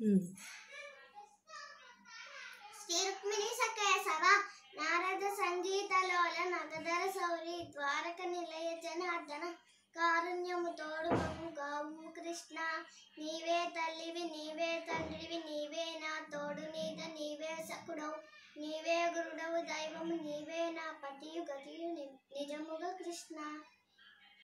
ఉమ్. శ్రీ రుక్మిణి సకేశవ నారద సంగీతలోల నగధర సౌరి ద్వారక నిలయ జనార్దన కారుణ్యము తోడు గావు కృష్ణ నీవే తల్లివి నీ